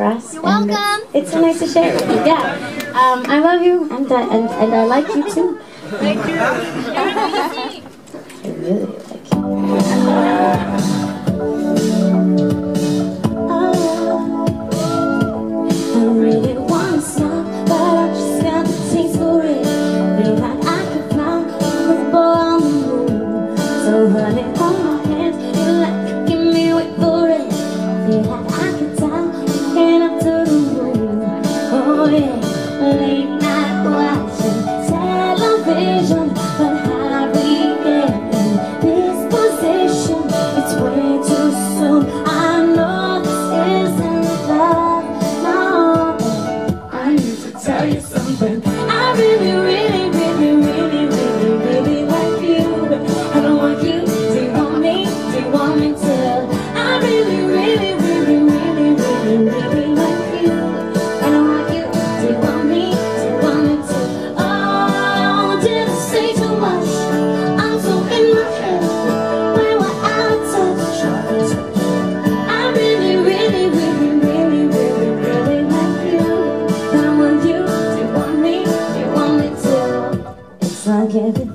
for us. You're welcome. It's, it's, so nice to share with you. Yeah. Um, I love you, and I, and, and I like you too. Thank you. I really like you. I really like want me to. I really, really, really, really, really, really like you. I you, do you want me, do you want me to? Oh, did I say too much? I'm so in my head. Touch? I really, really, really, really, really, really like you. I want you, do you want me, do you want me to? It's like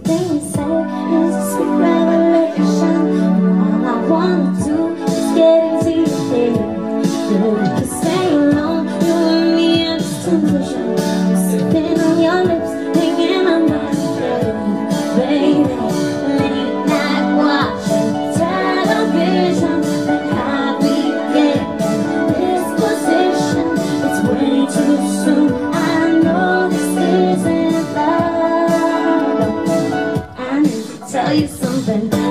late night Television, but how we get this position It's way too soon. I know this isn't love. I need to tell you something.